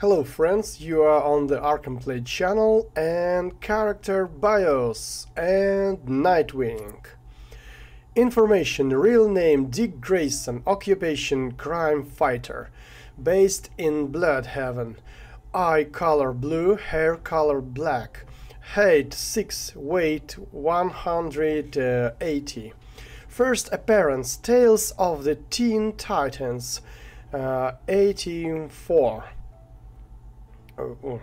Hello friends, you are on the Arkham Play channel and character bios and Nightwing. Information, real name Dick Grayson, occupation crime fighter, based in Blüdhaven, eye color blue, hair color black, height 6, weight 180. First appearance, Tales of the Teen Titans, uh, 84. Oh, oh,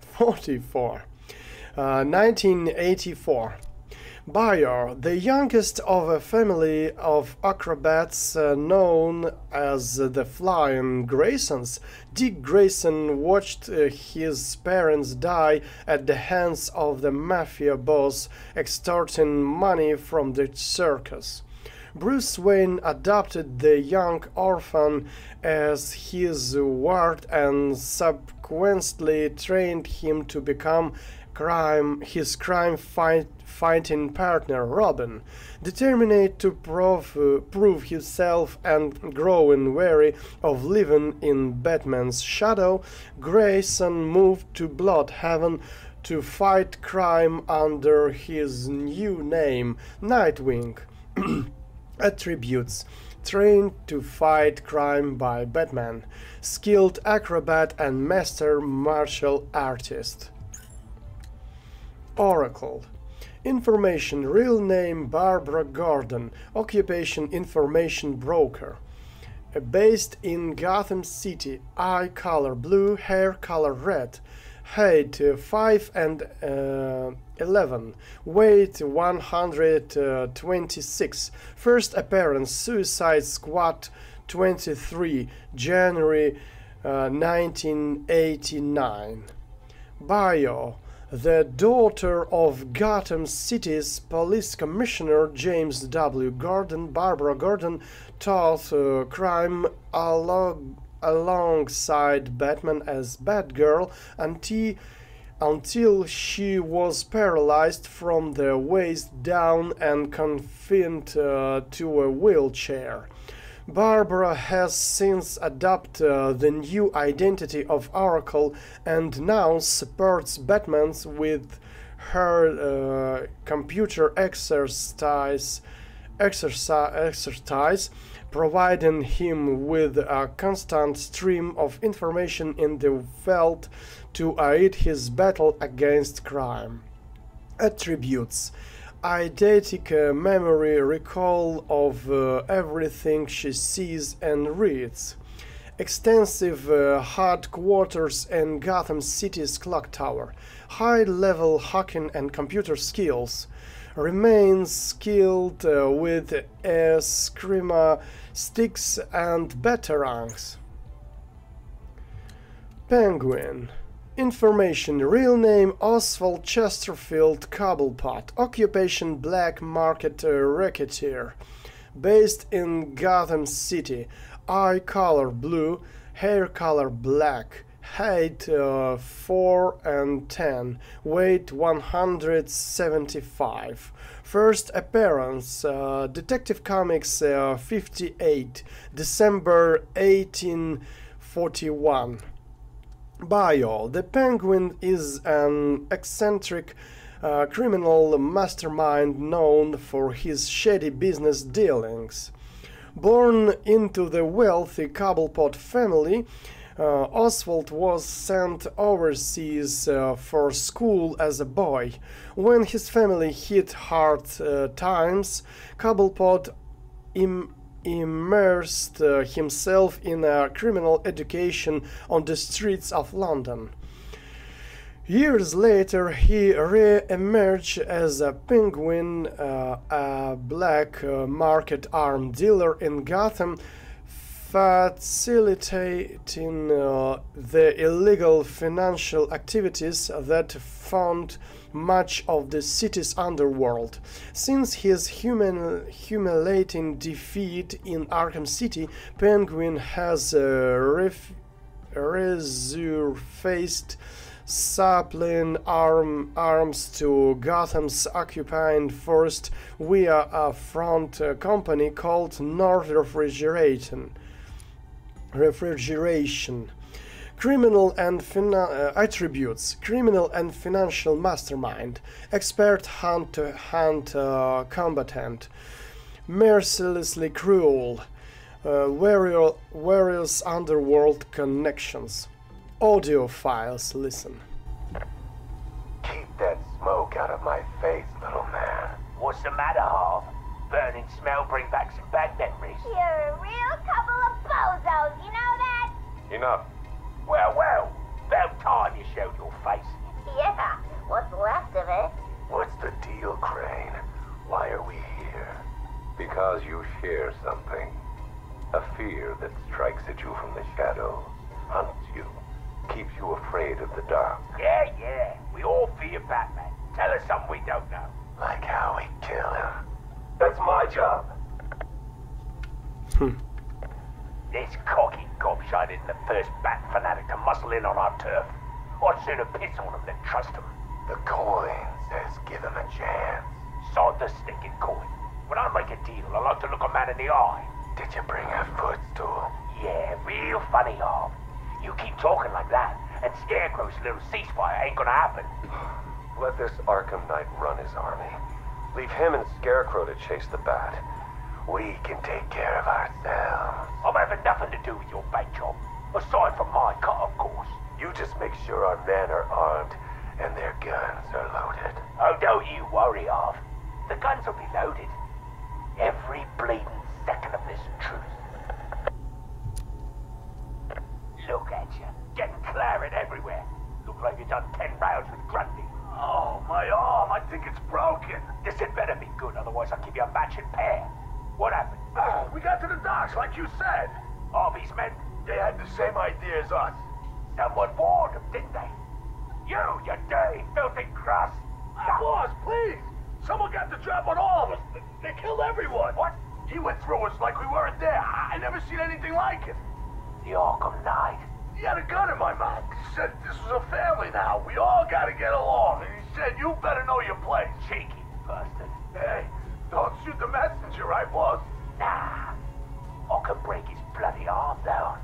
44. Uh, 1984. Bayer, the youngest of a family of acrobats uh, known as the Flying Graysons, Dick Grayson watched uh, his parents die at the hands of the mafia boss extorting money from the circus. Bruce Wayne adopted the young orphan as his ward and subsequently trained him to become crime his crime fight, fighting partner Robin. Determined to prove, uh, prove himself and growing weary of living in Batman's shadow, Grayson moved to Blüdhaven to fight crime under his new name, Nightwing. Attributes Trained to fight crime by Batman, skilled acrobat and master martial artist. Oracle. Information. Real name Barbara Gordon, Occupation Information Broker. Based in Gotham City, eye color blue, hair color red, height uh, 5 and uh, 11, weight 126, first appearance Suicide Squad 23, January uh, 1989. Bio the daughter of Gotham City's police commissioner James W. Gordon, Barbara Gordon, taught uh, crime along alongside Batman as Batgirl until, until she was paralyzed from the waist down and confined uh, to a wheelchair. Barbara has since adopted uh, the new identity of Oracle and now supports Batman with her uh, computer exercise, exercise, exercise providing him with a constant stream of information in the field to aid his battle against crime. Attributes Eidetic uh, memory recall of uh, everything she sees and reads. Extensive uh, headquarters in Gotham City's clock tower. High level hacking and computer skills remains skilled uh, with eskrima sticks and batarangs. Penguin. Information. Real name Oswald Chesterfield Cobblepot. Occupation Black Market uh, Racketeer. Based in Gotham City. Eye color blue. Hair color black height uh, 4 and 10, weight 175. First appearance uh, Detective Comics uh, 58, December 1841. Bio The Penguin is an eccentric uh, criminal mastermind known for his shady business dealings. Born into the wealthy Cobblepot family, Oswald was sent overseas uh, for school as a boy. When his family hit hard uh, times, Cobblepot Im immersed uh, himself in a criminal education on the streets of London. Years later, he re-emerged as a penguin, uh, a black uh, market arm dealer in Gotham, facilitating uh, the illegal financial activities that fund much of the city's underworld. Since his human, humiliating defeat in Arkham City, Penguin has uh, ref, resurfaced supplying arm, arms to Gotham's occupying force via a front uh, company called North Refrigeration refrigeration. criminal and uh, attributes criminal and financial mastermind expert hunt hunt uh, combatant mercilessly cruel uh, various, various underworld connections audio files listen keep that smoke out of my face little man what's the matter Harv? burning smell bring back some bad memories you're a real couple of bozos you know that enough well, well, about time you showed your face. Yeah, what's left of it? What's the deal, Crane? Why are we here? Because you share something. A fear that strikes at you from the shadows, hunts you, keeps you afraid of the dark. Yeah, yeah, we all fear Batman. Tell us something we don't know. Like how we kill him. That's my job. Hmm. This cocky gobshite isn't the first bat fanatic to muscle in on our turf. I'd sooner piss on him than trust him. The coin says give him a chance. Sod the stinking coin. When I make a deal, I like to look a man in the eye. Did you bring a footstool? Yeah, real funny, Harv. You keep talking like that, and Scarecrow's little ceasefire ain't gonna happen. Let this Arkham Knight run his army. Leave him and Scarecrow to chase the bat. We can take care of ourselves. I'm having nothing to do with your bank job. Aside from my cut, of course. You just make sure our men are armed and their guns are loaded. Oh, don't you worry, Harv. The guns will be loaded. Every bleeding second of this truth. Look at you, getting claret everywhere. Look like you've done ten rounds with Grundy. Oh, my arm, I think it's broken. This had better be good, otherwise I'll give you a matching pair. What happened? Oh, we got to the docks, like you said. All these men? They had the same idea as us. Someone warned them, didn't they? You, you dirty, filthy crust! Ah, boss, please! Someone got the drop on all of us. They killed everyone. What? He went through us like we weren't there. I never seen anything like it. The Arkham Knight. He had a gun in my mouth. He said this was a family now. We all gotta get along. And he said, you better know your place. Cheeky don't shoot the messenger, right, boss? Nah. I can break his bloody arm down.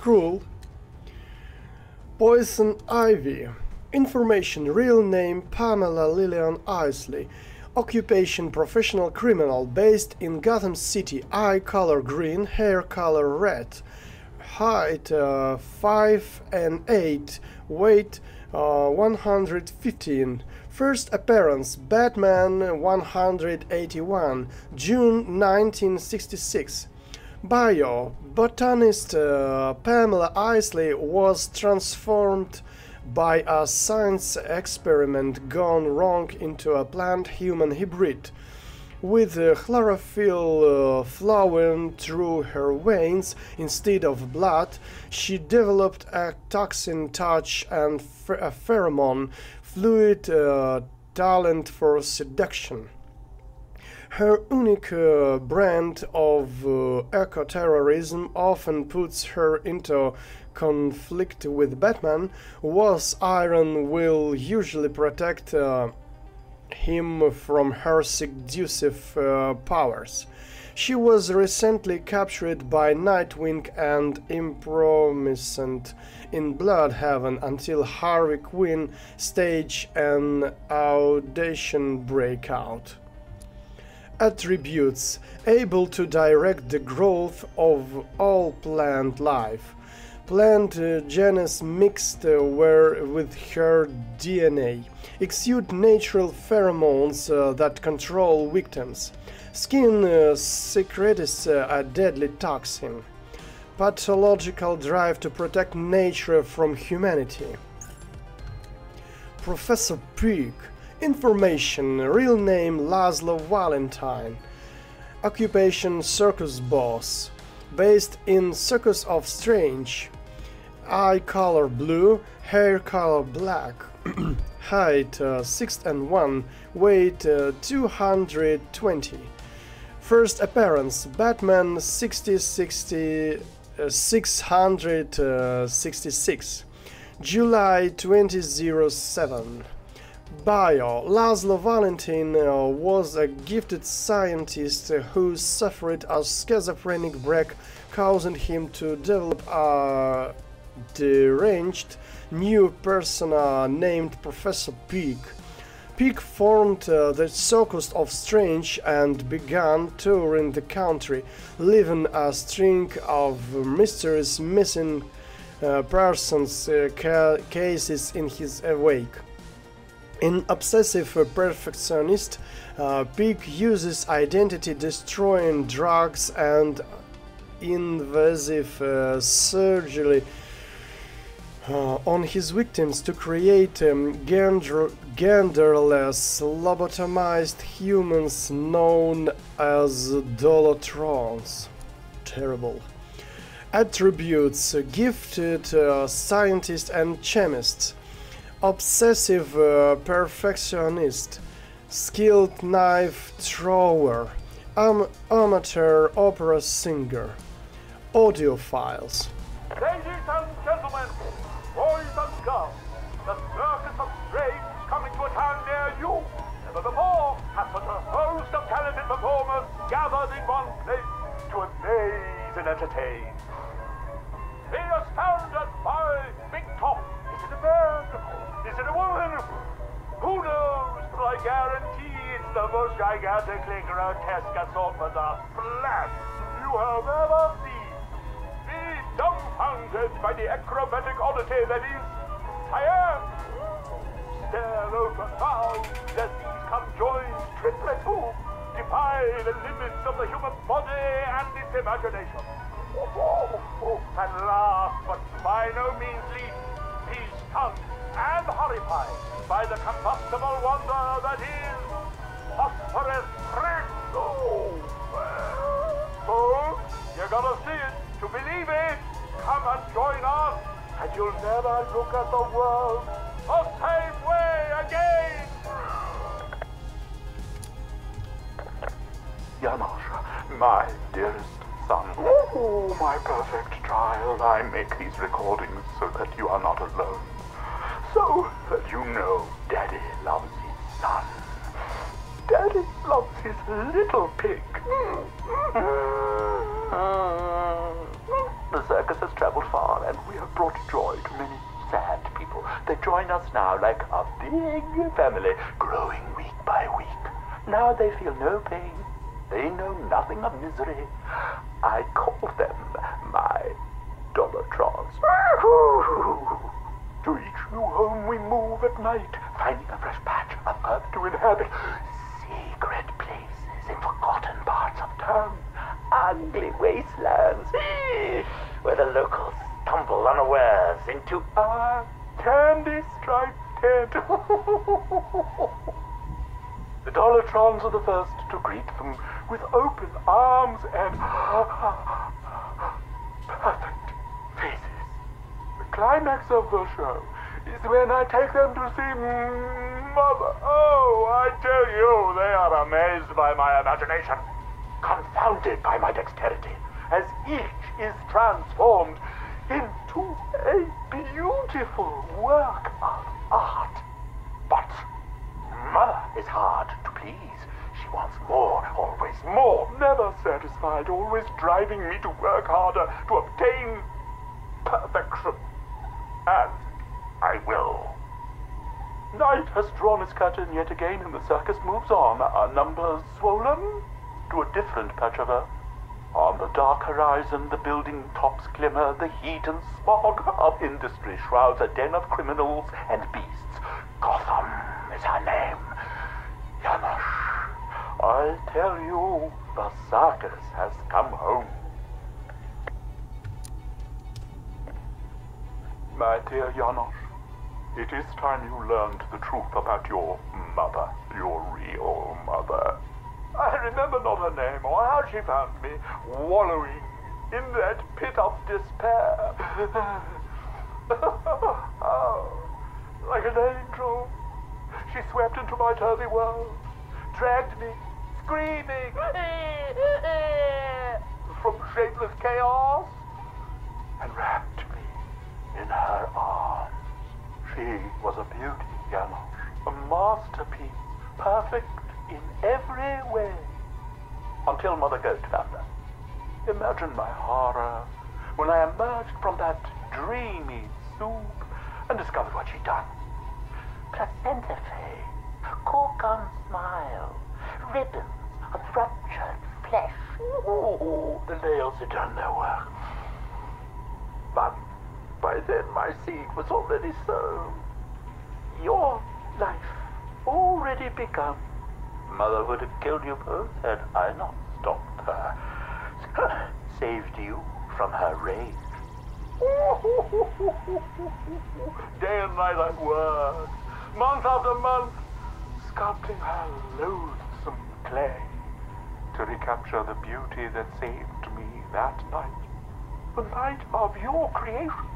Cruel. Poison Ivy. Information real name Pamela Lillian Isley. Occupation professional criminal based in Gotham City. Eye color green, hair color red. Height uh, 5 and 8. Weight uh, 115. First appearance Batman 181. June 1966. Bio botanist uh, Pamela Isley was transformed by a science experiment gone wrong into a plant-human hybrid. With uh, chlorophyll uh, flowing through her veins instead of blood, she developed a toxin touch and a pheromone fluid uh, talent for seduction. Her unique uh, brand of uh, eco-terrorism often puts her into conflict with Batman, was Iron will usually protect uh, him from her seductive uh, powers. She was recently captured by Nightwing and Impromisant in Blüdhaven until Harley Quinn staged an audition breakout. Attributes able to direct the growth of all plant life. Plant uh, genus mixed uh, were with her DNA. Exude natural pheromones uh, that control victims. Skin uh, secretes uh, a deadly toxin. Pathological drive to protect nature from humanity. Professor Pyg. Information. Real name Laszlo Valentin. Occupation Circus Boss. Based in Circus of Strange. Eye color blue, hair color black. Height uh, 6 and 1, weight uh, 220. First appearance Batman 60 60 uh, 666 July 2007 Bio. Laszlo Valentin was a gifted scientist who suffered a schizophrenic break, causing him to develop a deranged new persona named Professor Pyg. Pyg formed uh, the Circus of Strange and began touring the country, leaving a string of mysterious missing uh, persons uh, ca- cases in his wake. In Obsessive Perfectionist, uh, Pyg uses identity destroying drugs and invasive uh, surgery uh, on his victims to create um, gender- genderless lobotomized humans known as Dollotrons. Terrible. Attributes gifted uh, scientist and chemist obsessive uh, perfectionist, skilled knife thrower, am- amateur opera singer, audiophiles. Ladies and gentlemen, boys and girls, the Circus of Strange coming to a town near you. Never before has such a host of talented performers gathered in one place to amaze and entertain. Be astounded Who knows? I guarantee it's the most gigantically grotesque assortment of flesh you have ever seen. Be dumbfounded by the acrobatic oddity that is Siam. Stare mouthed as these conjoined triplets who defy the limits of the human body and its imagination. And last but by no means least, be stunned and horrified by the combustible wonder that is phosphorus crystal. Folks, you gotta see it to believe it. Come and join us, and you'll never look at the world the same way again. Janosch, my dearest son. Oh, my perfect child, I make these recordings so that you are not alone. That you know Daddy loves his son. Daddy loves his little pig. The circus has traveled far, and we have brought joy to many sad people. They join us now like a big family, growing week by week. Now they feel no pain. They know nothing of misery. I call them my Dollotrons. To each new home we move at night, finding a fresh patch of earth to inhabit. Secret places in forgotten parts of town. Ugly wastelands where the locals stumble unawares into a candy-striped tent. The Dollotrons are the first to greet them with open arms and perfect faces. The climax of the show is when I take them to see Mother. Oh, I tell you, they are amazed by my imagination, confounded by my dexterity, as each is transformed into a beautiful work of art. But Mother is hard to please. She wants more, always more, never satisfied, always driving me to work harder to obtain perfection. And I will. Night has drawn its curtain yet again, and the circus moves on. Our numbers swollen to a different patch of earth. On the dark horizon, the building tops glimmer. The heat and smog of industry shrouds a den of criminals and beasts. Gotham is her name. Janosch, I tell you, the circus has come home. My dear Janosch, it is time you learned the truth about your mother, your real mother. I remember not her name or how she found me, wallowing in that pit of despair. oh, like an angel, she swept into my turvy world, dragged me, screaming, from shapeless chaos, and wrapped in her arms. She was a beauty, Janosch, a masterpiece, perfect in every way. Until Mother Goat found her. Imagine my horror when I emerged from that dreamy soup and discovered what she'd done. Placenta phase, corcon smile, ribbons of ruptured flesh. Ooh, the nails had done their work. But by then my seed was already sown. Your life already begun. Mother would have killed you both had I not stopped her. Saved you from her rage. Day and night I worked, month after month, sculpting her loathsome clay to recapture the beauty that saved me that night. The night of your creation.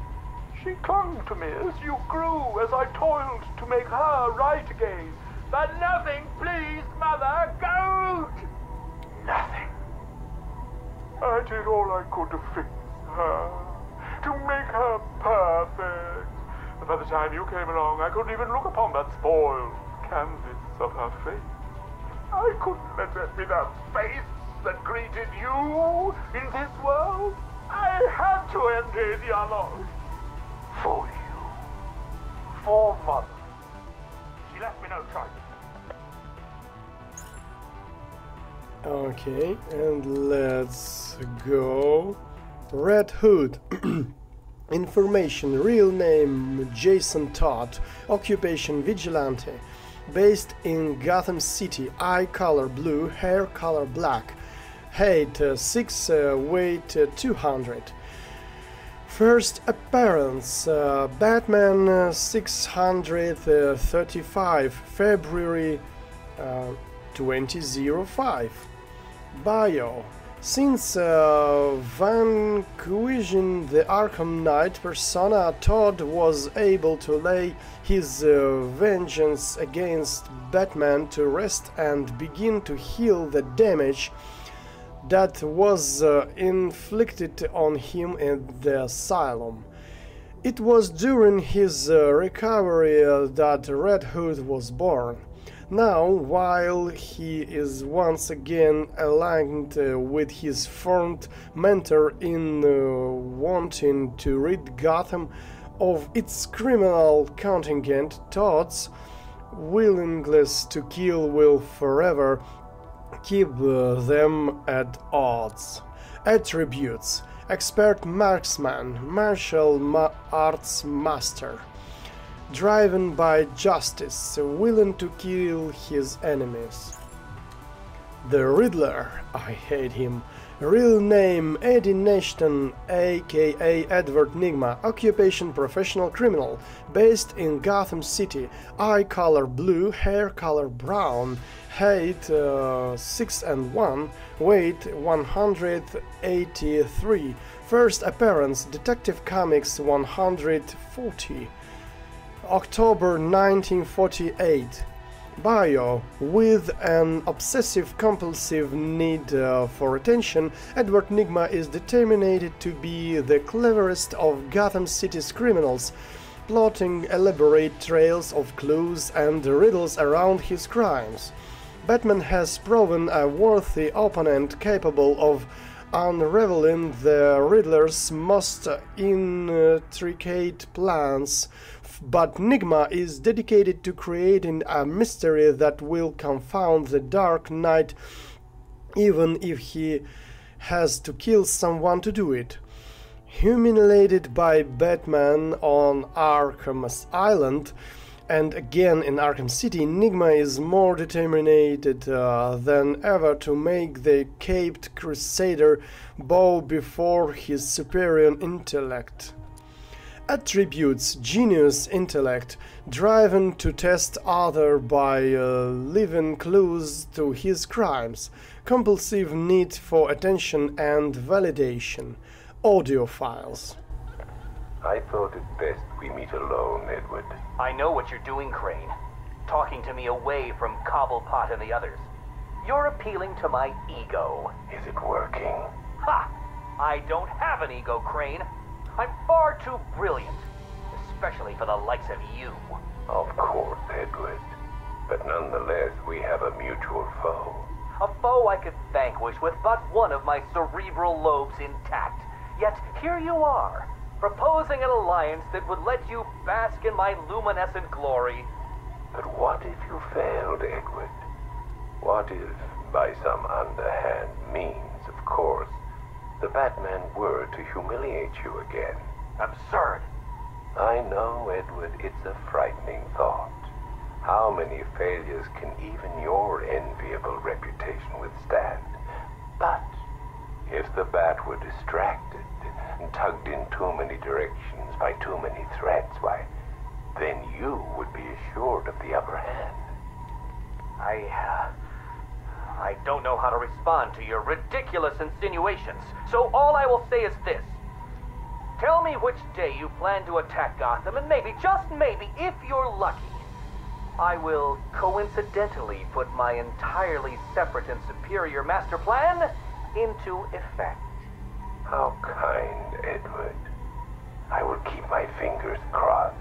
She clung to me as you grew, as I toiled to make her right again. But nothing pleased Mother Goat! Nothing. I did all I could to fix her, to make her perfect. And by the time you came along, I couldn't even look upon that spoiled canvas of her face. I couldn't let that be the face that greeted you in this world. I had to end it, Yellow. For you. For Mother. She left me no choice. Okay, and let's go. Red Hood. Information Real name Jason Todd. Occupation Vigilante. Based in Gotham City. Eye color blue, hair color black. Height uh, 6, uh, weight uh, 200. First appearance uh, Batman uh, 635 February uh, 2005 Bio. Since uh, vanquishing the Arkham Knight persona, Todd was able to lay his uh, vengeance against Batman to rest and begin to heal the damage that was uh, inflicted on him in the asylum. It was during his uh, recovery uh, that Red Hood was born. Now, while he is once again aligned uh, with his former mentor in uh, wanting to rid Gotham of its criminal contingent, Todd's willingness to kill will forever keep them at odds. Attributes Expert marksman, martial ma- arts master. Driven by justice, willing to kill his enemies. The Riddler, I hate him. Real name Eddie Nashton, aka Edward Nygma, occupation professional criminal, based in Gotham City, eye color blue, hair color brown, height uh, 6 and 1, weight 183, first appearance Detective Comics 140, October 1948. Bio. With an obsessive compulsive need uh, for attention, Edward Nygma is determined to be the cleverest of Gotham City's criminals, plotting elaborate trails of clues and riddles around his crimes. Batman has proven a worthy opponent capable of unraveling the Riddler's most intricate plans, but Nygma is dedicated to creating a mystery that will confound the Dark Knight even if he has to kill someone to do it. Humiliated by Batman on Arkham Island, and again in Arkham City, Nygma is more determined uh, than ever to make the caped crusader bow before his superior intellect. Attributes genius intellect, driven to test other by uh, leaving clues to his crimes, compulsive need for attention and validation, audio files. I thought it best we meet alone, Edward. I know what you're doing, Crane. Talking to me away from Cobblepot and the others. You're appealing to my ego. Is it working? Ha! I don't have an ego, Crane. I'm far too brilliant. Especially for the likes of you. Of course, Edward. But nonetheless, we have a mutual foe. A foe I could vanquish with but one of my cerebral lobes intact. Yet here you are, proposing an alliance that would let you bask in my luminescent glory. But what if you failed, Edward? What if, by some underhand means, of course, the Batman were to humiliate you again? Absurd. I know, Edward, it's a frightening thought. How many failures can even your enviable reputation withstand? But if the Bat were distracted and tugged in too many directions by too many threats, why, then you would be assured of the upper hand. I, uh, I don't know how to respond to your ridiculous insinuations, so all I will say is this. Tell me which day you plan to attack Gotham, and maybe, just maybe, if you're lucky, I will coincidentally put my entirely separate and superior master plan into effect. How kind, Edward. I will keep my fingers crossed.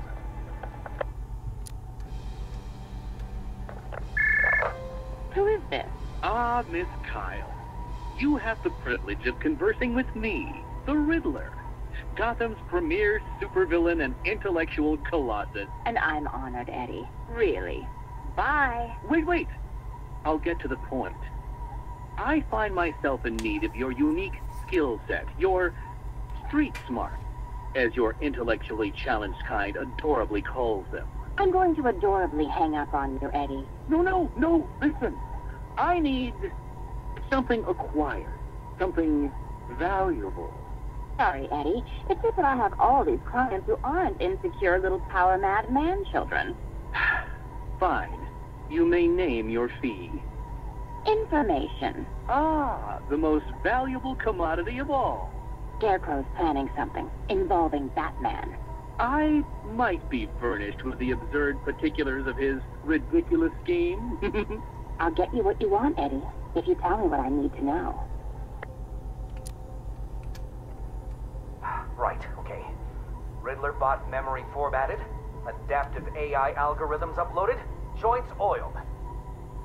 Who is this? Ah, Miss Kyle. You have the privilege of conversing with me, the Riddler, Gotham's premier supervillain and intellectual colossus. And I'm honored, Eddie. Really. Bye. Wait, wait. I'll get to the point. I find myself in need of your unique skill set, your street smart, as your intellectually challenged kind adorably calls them. I'm going to adorably hang up on you, Eddie. No, no, no, listen. I need something acquired, something valuable. Sorry, Eddie. It's just that I have all these clients who aren't insecure little power mad man children. Fine. You may name your fee. Information. Ah, the most valuable commodity of all. Scarecrow's planning something involving Batman. I might be furnished with the absurd particulars of his ridiculous scheme. I'll get you what you want, Eddie, if you tell me what I need to know. Right, okay. Riddler bot memory formatted, adaptive AI algorithms uploaded, joints oiled.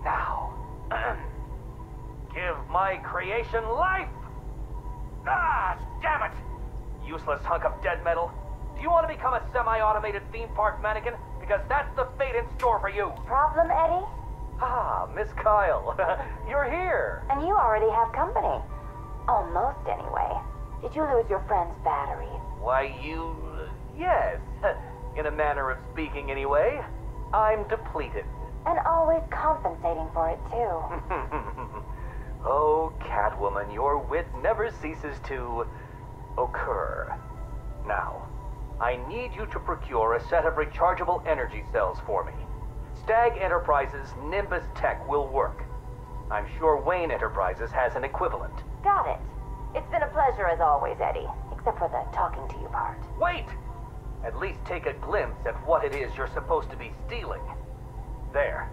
Now, give my creation life! Ah, damn it! Useless hunk of dead metal. Do you want to become a semi-automated theme park mannequin? Because that's the fate in store for you. Problem, Eddie? Ah, Miss Kyle, you're here. And you already have company. Almost, anyway. Did you lose your friend's batteries? Why, you... yes. In a manner of speaking, anyway. I'm depleted. And always compensating for it, too. oh, Catwoman, your wit never ceases to occur. Now, I need you to procure a set of rechargeable energy cells for me. Stagg Enterprises Nimbus Tech will work. I'm sure Wayne Enterprises has an equivalent. Got it. It's been a pleasure as always, Eddie. Except for the talking to you part. Wait! At least take a glimpse at what it is you're supposed to be stealing. There,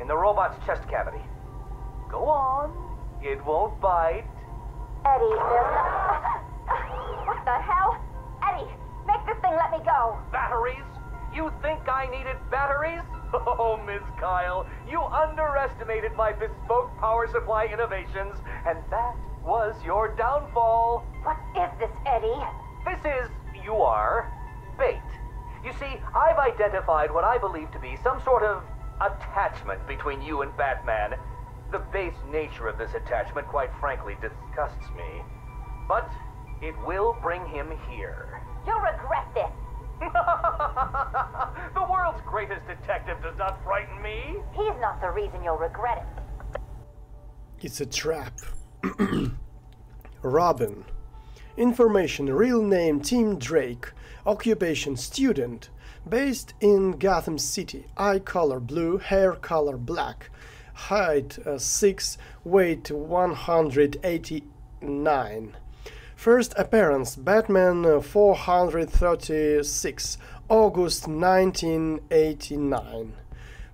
in the robot's chest cavity. Go on. It won't bite. Eddie, there's no... What the hell? Eddie, make this thing let me go. Batteries? You think I needed batteries? Oh, Miss Kyle, you underestimated my bespoke power supply innovations, and that was your downfall. What is this, Eddie? This is, you are, bait. You see, I've identified what I believe to be some sort of attachment between you and Batman. The base nature of this attachment, quite frankly, disgusts me. But it will bring him here. You'll regret this. the world's greatest detective does not frighten me. He's not the reason you'll regret it. It's a trap. Robin. Information real name Tim Drake. Occupation student. Based in Gotham City. Eye color blue, hair color black. Height uh, 6, weight 189. First appearance Batman uh, 436, August 1989.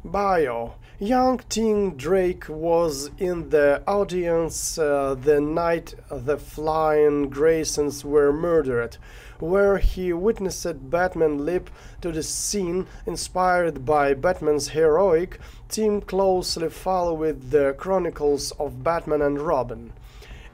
Bio Young Tim Drake was in the audience uh, the night the flying Graysons were murdered, where he witnessed Batman leap to the scene. Inspired by Batman's heroic, Tim closely followed the chronicles of Batman and Robin.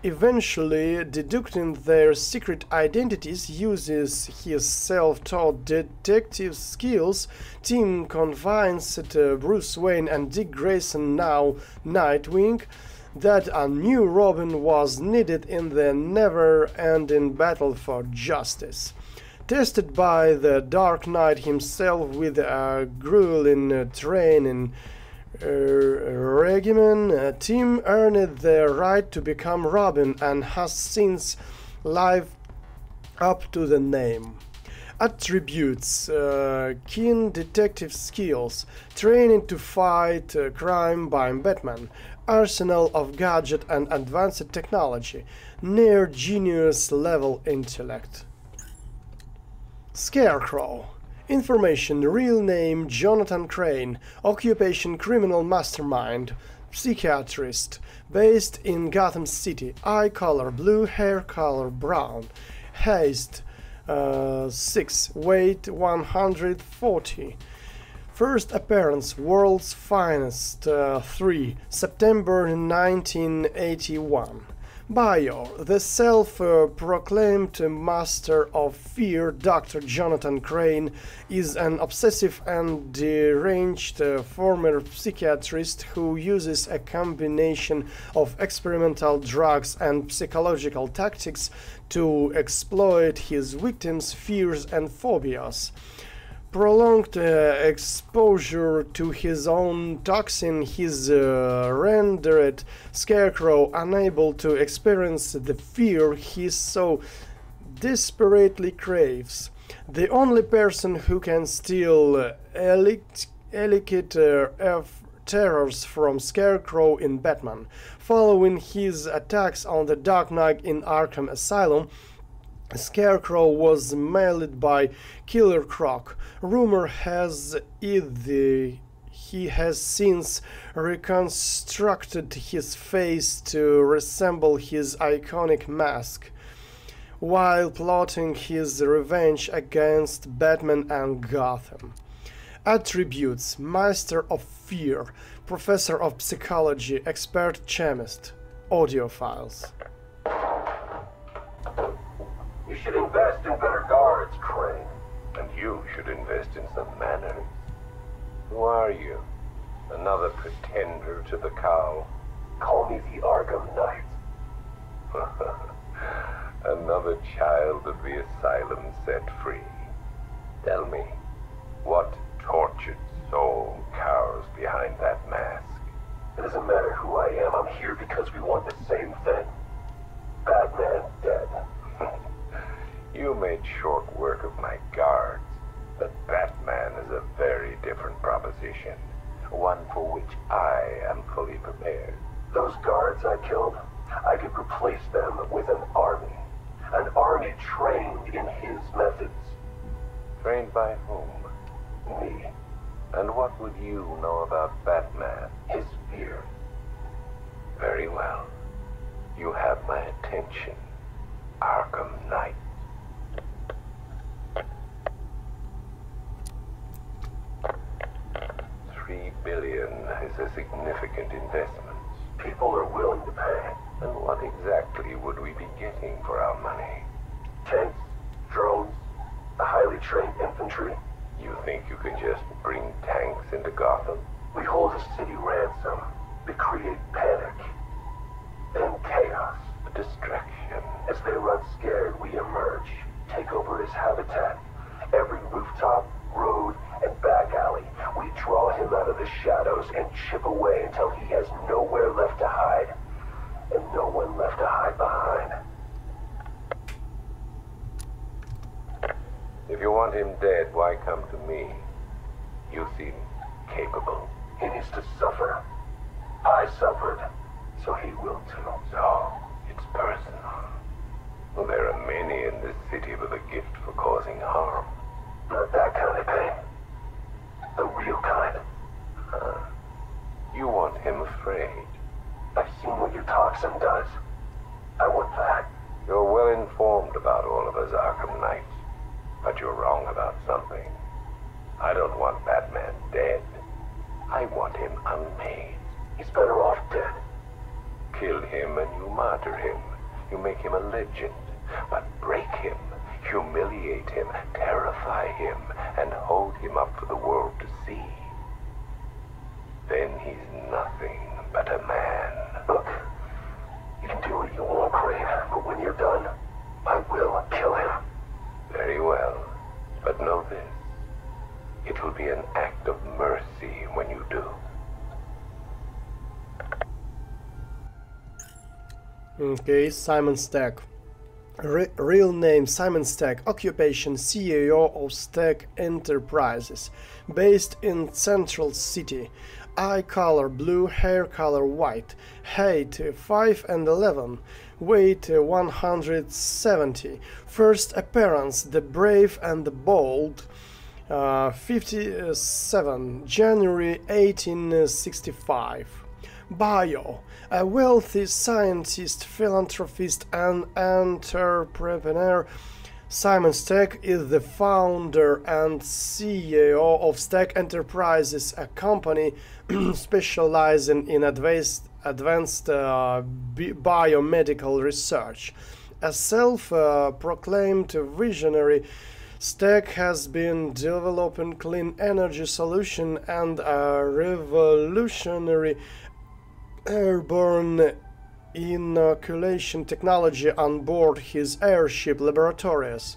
Eventually, deducting their secret identities uses his self-taught detective skills, Tim convinced uh, Bruce Wayne and Dick Grayson, now Nightwing, that a new Robin was needed in the never-ending battle for justice. Tested by the Dark Knight himself with a grueling training uh, regimen, uh, Tim earned the right to become Robin and has since lived up to the name. Attributes uh, keen detective skills, training to fight uh, crime by Batman, arsenal of gadget and advanced technology, near genius level intellect. Scarecrow Information Real name Jonathan Crane, Occupation Criminal Mastermind, Psychiatrist, based in Gotham City, eye color blue, hair color brown, haste uh, 6, weight 140. First appearance World's Finest uh, 3, September 1981. Bio The self proclaimed master of fear, Dr. Jonathan Crane, is an obsessive and deranged uh, former psychiatrist who uses a combination of experimental drugs and psychological tactics to exploit his victims' fears and phobias prolonged uh, exposure to his own toxin his uh, rendered Scarecrow unable to experience the fear he so desperately craves. The only person who can steal uh, elicit uh, terrors from Scarecrow in Batman. Following his attacks on the Dark Knight in Arkham Asylum, Scarecrow was mailed by Killer Croc. Rumor has it the he has since reconstructed his face to resemble his iconic mask, while plotting his revenge against Batman and Gotham. Attributes Master of Fear, Professor of Psychology, Expert Chemist, Audio Files. You should invest in better guards, Crane. And you should invest in some manners. Who are you? Another pretender to the cow? Call me the Arkham Knight. Another child of the asylum set free. Tell me, what tortured soul cowers behind that mask? It doesn't matter who I am. I'm here because we want the same thing. Batman dead. you made short work of my guards, but Batman is a very different proposition. One for which I am fully prepared. Those guards I killed, I could replace them with an army. An army trained in his methods. Trained by whom? Me. And what would you know about Batman? His fear. Very well. You have my attention, Arkham Knight. Is a significant investment. People are willing to pay. And what exactly would we be getting for our money? Tanks, drones, a highly trained infantry. You think you can just bring tanks into Gotham? We hold a city ransom. We create panic. Then chaos. A distraction. As they run scared, we emerge. Take over his habitat. Every rooftop, road, and back alley. We draw him out of the shadows and chip away until he has nowhere left to hide. And no one left to hide behind. If you want him dead, why come to me? You seem capable. He needs to suffer. I suffered, so he will too. So, it's personal. Well, there are many in this city with a gift for causing harm. Not that kind of pain. The real kind. You want him afraid. I've seen what your toxin does. I want that. You're well informed about all of us Arkham Knights, but you're wrong about something. I don't want Batman dead. I want him unmade. He's better off dead. Kill him and you martyr him. You make him a legend. But break him, humiliate him, terrify him, and hold him up for the world to see. Then he's nothing but a man. Look, you can do what you want, Crane, but when you're done, I will kill him. Very well. But know this. It will be an act of mercy when you do. Okay, Simon Stagg. Re- real name Simon Stagg, occupation CEO of Stagg Enterprises, based in Central City. Eye color blue, hair color white, height 5 and 11, weight 170. First appearance The Brave and the Bold, uh, 57, January 1865. Bio, a wealthy scientist, philanthropist, and entrepreneur. Simon Stagg is the founder and CEO of Stagg Enterprises, a company specializing in advanced, advanced uh, bi- biomedical research. A self uh, proclaimed visionary, Stagg has been developing clean energy solution and a revolutionary airborne inoculation uh, technology on board his airship laboratories.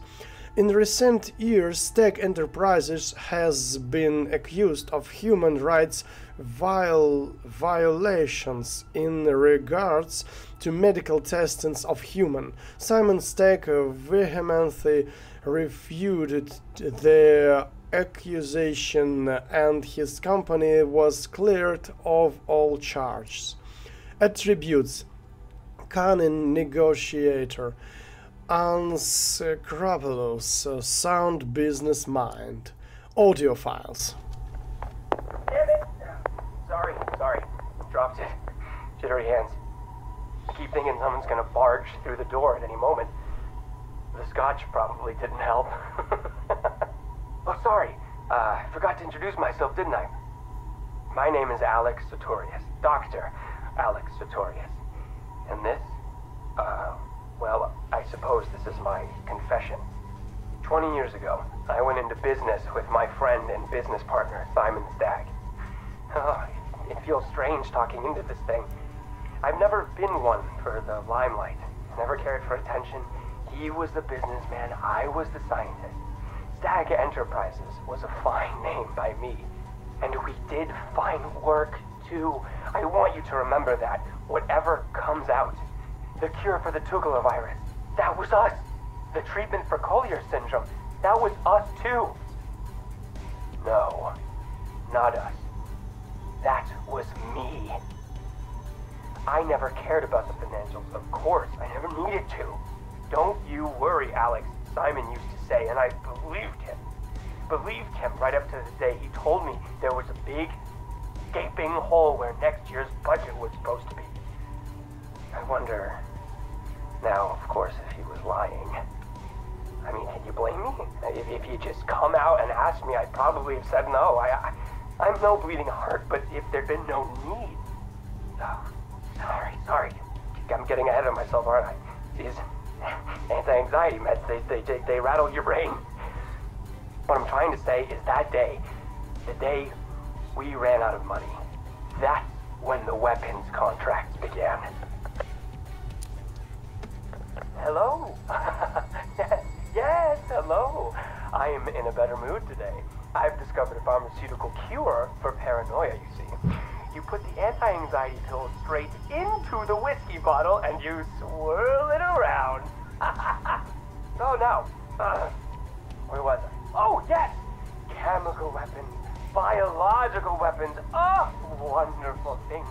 In recent years, Stagg Enterprises has been accused of human rights viol- violations in regards to medical testings of human. Simon Stagg vehemently refuted the accusation and his company was cleared of all charges. Attributes Cunning negotiator, unscrupulous, uh, sound business mind. Audio files. Damn it! Sorry, sorry. Dropped it. Jittery hands. I keep thinking someone's gonna barge through the door at any moment. The scotch probably didn't help. oh, sorry. Uh, I forgot to introduce myself, didn't I? My name is Alex Sartorius. Dr. Alex Sartorius. And this? Uh, well, I suppose this is my confession. Twenty years ago, I went into business with my friend and business partner, Simon Stagg. Oh, it feels strange talking into this thing. I've never been one for the limelight. Never cared for attention. He was the businessman, I was the scientist. Stagg Enterprises was a fine name by me. And we did fine work, too. I want you to remember that. Whatever comes out. The cure for the Tugela virus. That was us. The treatment for Collier syndrome. That was us, too. No. Not us. That was me. I never cared about the financials, of course. I never needed to. Don't you worry, Alex, Simon used to say, and I believed him. Believed him right up to the day he told me there was a big, gaping hole where next year's budget was supposed to be. I wonder. Now, of course, if he was lying. I mean, can you blame me? If, if you just come out and asked me, I'd probably have said no. I, I, I'm no bleeding heart, but if there'd been no need. Oh, sorry, sorry. I'm getting ahead of myself, aren't I? These anti-anxiety meds, they, they, they, they rattle your brain. What I'm trying to say is that day, the day we ran out of money, that's when the weapons contracts began. Hello? yes, yes, hello. I am in a better mood today. I've discovered a pharmaceutical cure for paranoia, you see. You put the anti-anxiety pill straight into the whiskey bottle and you swirl it around. oh, no. Uh, where was I? Oh, yes! Chemical weapons, biological weapons. Oh, wonderful things.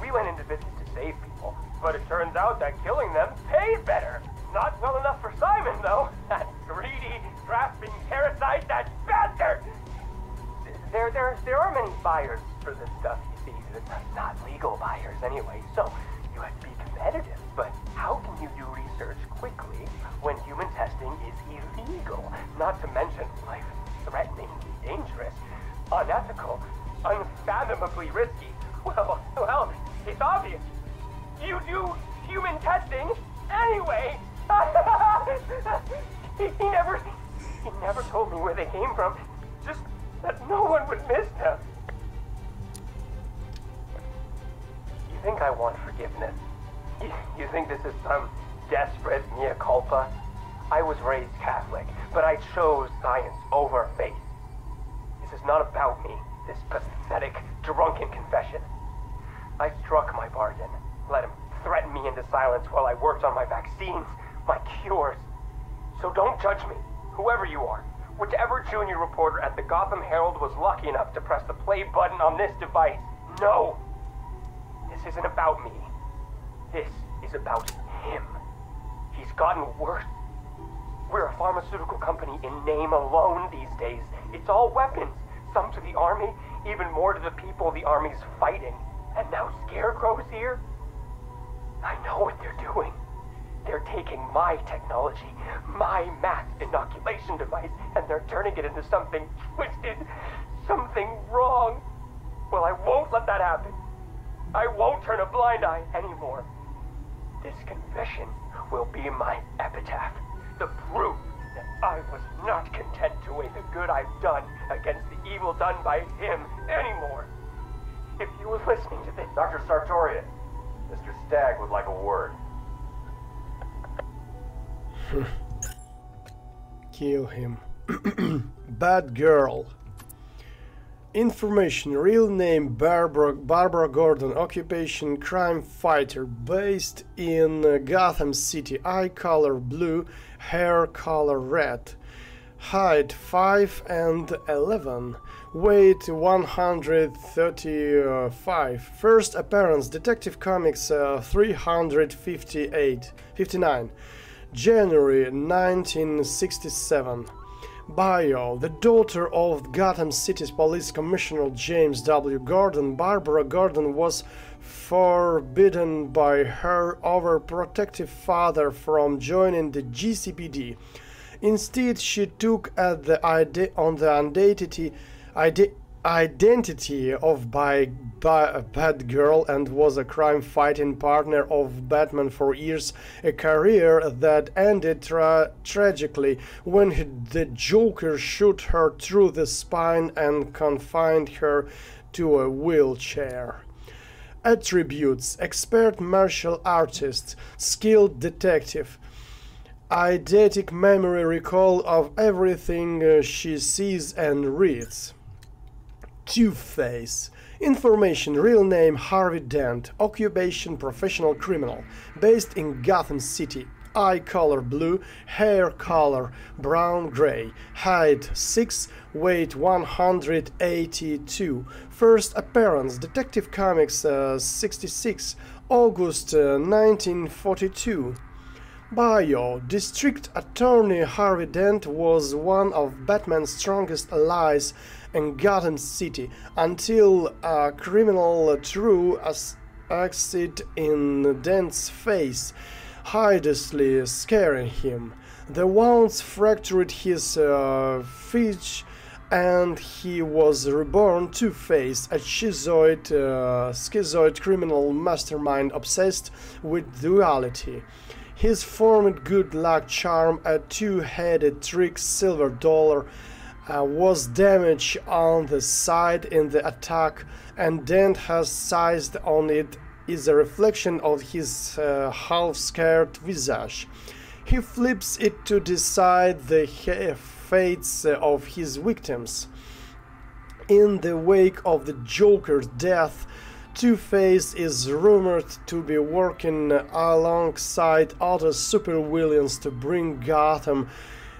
We went into business to save people, but it turns out that killing them pays better. Not well enough for Simon, though. That greedy, grasping parasite, that bastard! There, there, there are many buyers for this stuff, you see. Not, legal buyers, anyway, so you have to be competitive. But how can you do research quickly when human testing is illegal? Not to mention unethical, unfathomably risky. Well, well, it's obvious. You do human testing anyway. he, never, he never told me where they came from. Just that no one would miss them. You think I want forgiveness? You, you think this is some desperate mea culpa? I was raised Catholic, but I chose science over faith. This is not about me, this pathetic, drunken confession. I struck my bargain, let him threaten me into silence while I worked on my vaccines, my cures. So don't judge me, whoever you are. Whichever junior reporter at the Gotham Herald was lucky enough to press the play button on this device. No! This isn't about me. This is about him. He's gotten worse. We're a pharmaceutical company in name alone these days. It's all weapons. Some to the army, even more to the people the army's fighting. And now Scarecrow's here? I know what they're doing. They're taking my technology, my mass inoculation device, and they're turning it into something twisted, something wrong. Well, I won't let that happen. I won't turn a blind eye anymore. This confession will be my epitaph, the proof I was not content to weigh the good I've done against the evil done by him anymore. If you were listening to this... Dr. Sartorius, Mr. Stagg would like a word. Kill him. Batgirl. Information Real name Barbara, Barbara Gordon Occupation Crime Fighter Based in uh, Gotham City. Eye color blue Hair color red. Height 5 and 11 Weight 135 First appearance Detective Comics uh, 358 59 January 1967 Bio, the daughter of Gotham City's Police Commissioner James W. Gordon, Barbara Gordon was forbidden by her overprotective father from joining the GCPD. Instead, she took at the ide- on the identity, ide- identity of by, by Batgirl and was a crime-fighting partner of Batman for years, a career that ended tra- tragically when he, the Joker shot her through the spine and confined her to a wheelchair. Attributes expert martial artist, skilled detective, eidetic memory recall of everything uh, she sees and reads. Two-Face. Information Real name Harvey Dent. Occupation Professional criminal. Based in Gotham City. Eye color blue. Hair color brown gray. Height 6. Weight 182. First appearance Detective Comics uh, 66. August uh, 1942. Bio District Attorney Harvey Dent was one of Batman's strongest allies in Gotham City until a criminal threw acid in Dent's face, hideously scaring him. The wounds fractured his uh, feet and he was reborn to face a schizoid, uh, schizoid criminal mastermind obsessed with duality. His formed good luck charm, a two-headed trick silver dollar, uh, was damaged on the side in the attack and Dent has sized on it is a reflection of his uh, half-scared visage. He flips it to decide the fates of his victims. In the wake of the Joker's death, Two-Face is rumored to be working alongside other supervillains to bring Gotham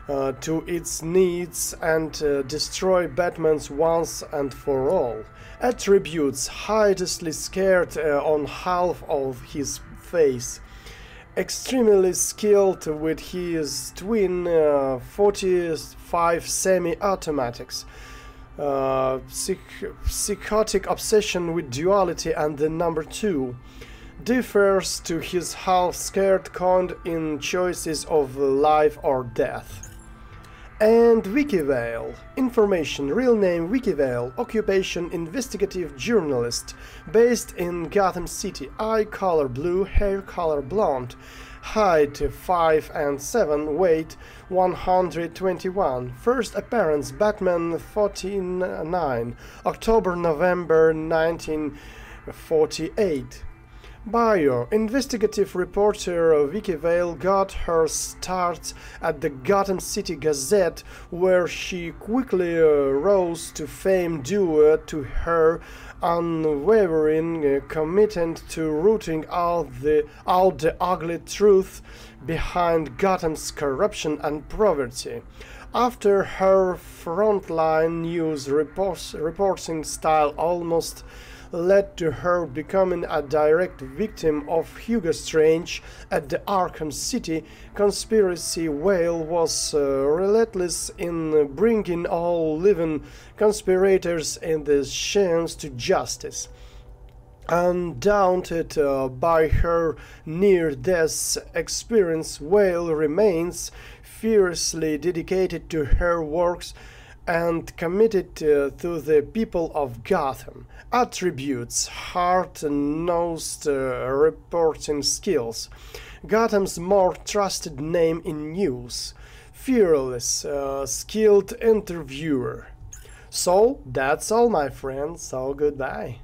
uh, to its needs and uh, destroy Batman's once and for all. Attributes hideously scared uh, on half of his face. Extremely skilled with his twin uh, 45 semi-automatics. Uh, psych- psychotic obsession with duality and the number two differs to his half-scared con in choices of life or death. And Vicki Vale. Information, real name Vicki Vale, occupation investigative journalist, based in Gotham City, eye color blue, hair color blonde, height 5 and 7, weight 121, first appearance Batman 49, October November 1948. Bio Investigative reporter Vicki Vale got her start at the Gotham City Gazette, where she quickly uh, rose to fame due to her unwavering uh, commitment to rooting out the, out the ugly truth behind Gotham's corruption and poverty. After her frontline news reports, reporting style almost led to her becoming a direct victim of Hugo Strange at the Arkham City conspiracy. Vale was uh, relentless in bringing all living conspirators and the chance to justice. Undaunted uh, by her near death experience, Vale remains fiercely dedicated to her works and committed uh, to the people of Gotham. Attributes hard-nosed uh, reporting skills. Gotham's more trusted name in news. Fearless, uh, skilled interviewer. So, that's all my friends, so goodbye.